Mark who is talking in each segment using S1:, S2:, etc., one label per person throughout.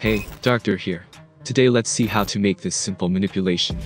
S1: Hey, Darkder here. Today let's see how to make this simple manipulation.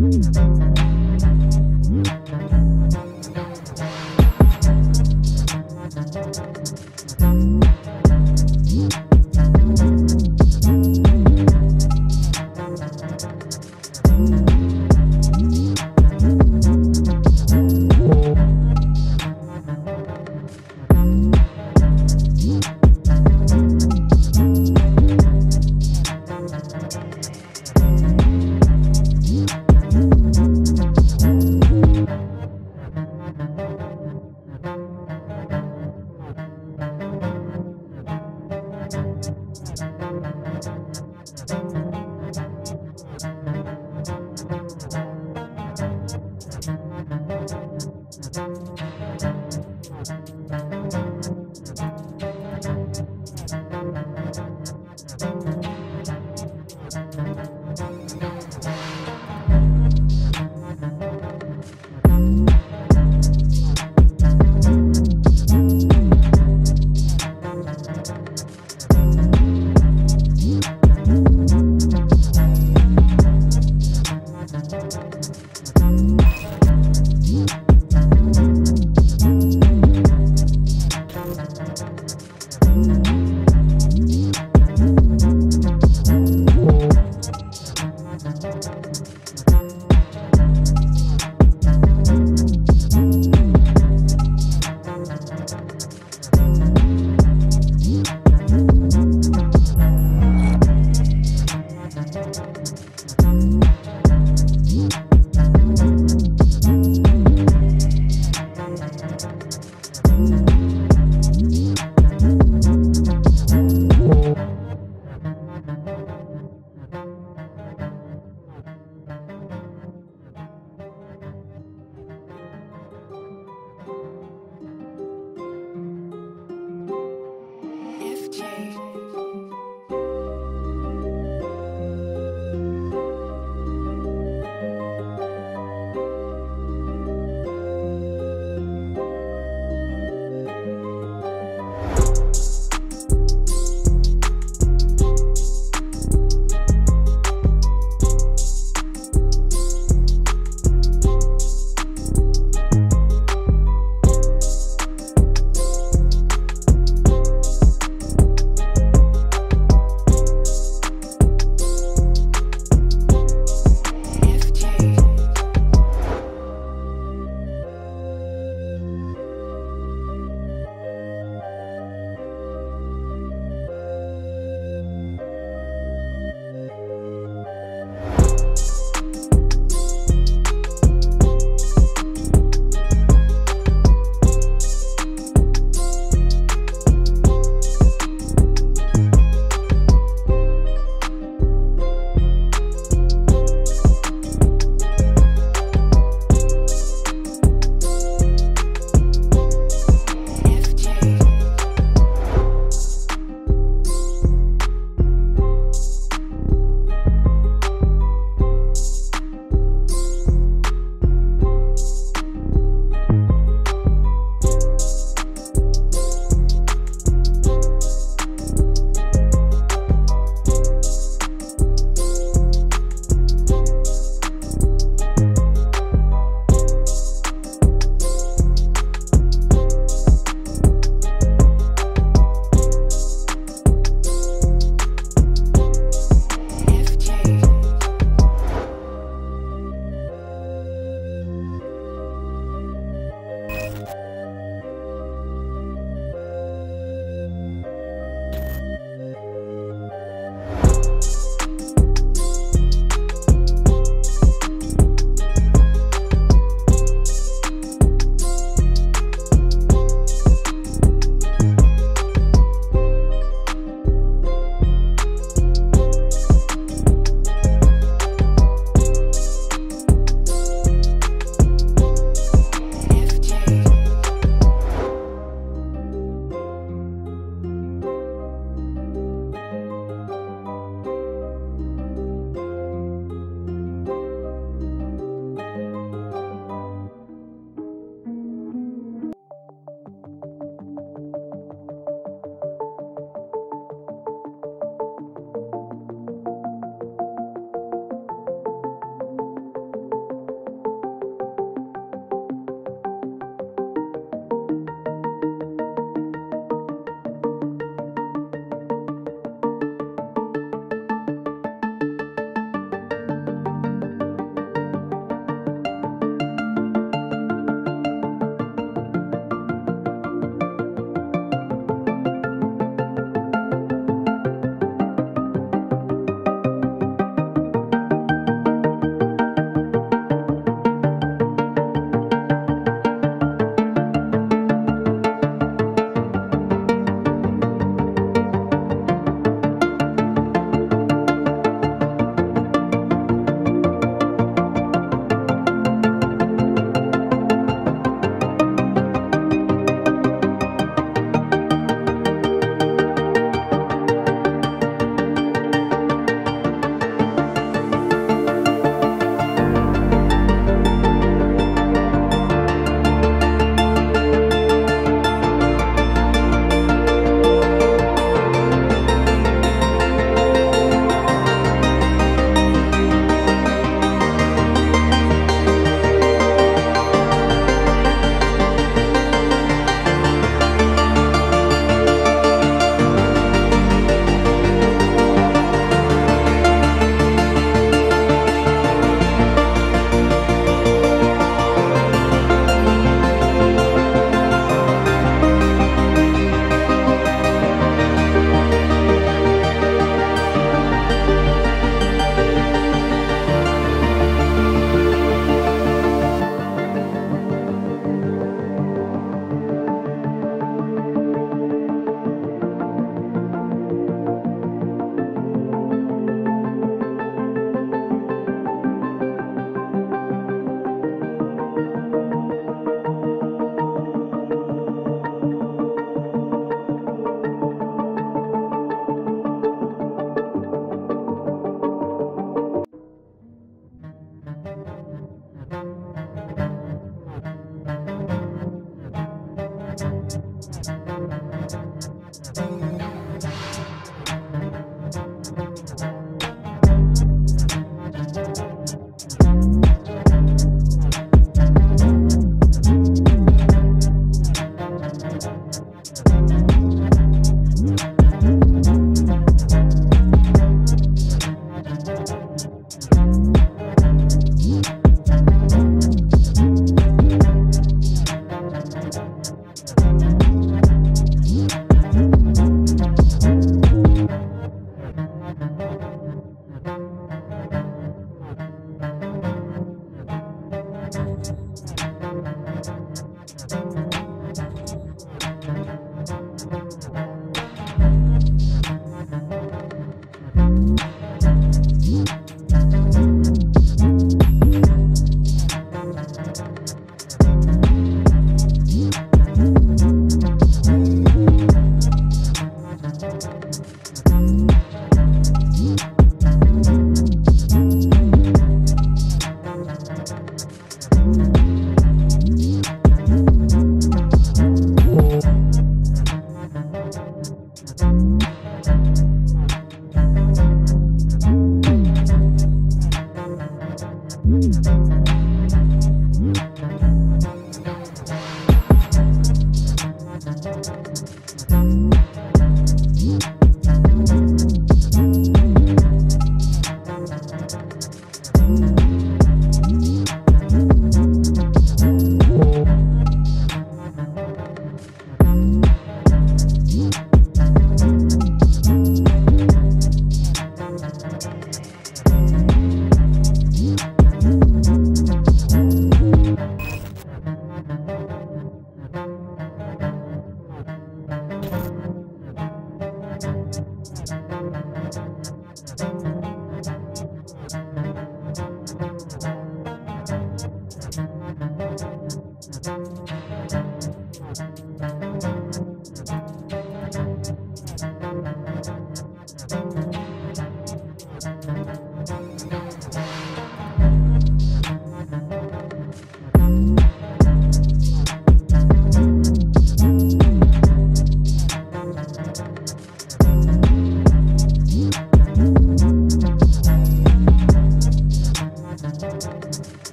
S1: うん。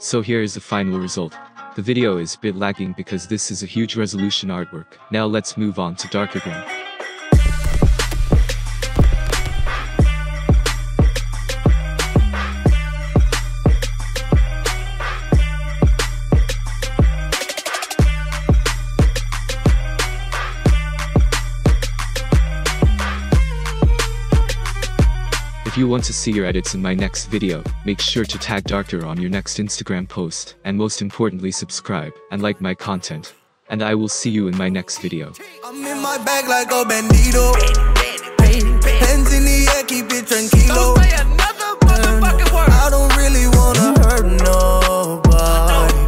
S1: So here is the final result. The video is a bit lagging because this is a huge resolution artwork. Now let's move on to darker green. you want to see your edits in my next video, make sure to tag Darkder on your next Instagram post, and most importantly subscribe and like my content. And I will see you in my next video.
S2: I'm in my bag like a bandito. Hands in the air, keep it tranquilo.
S3: Don't say another motherfucking word. I don't really wanna hurt nobody.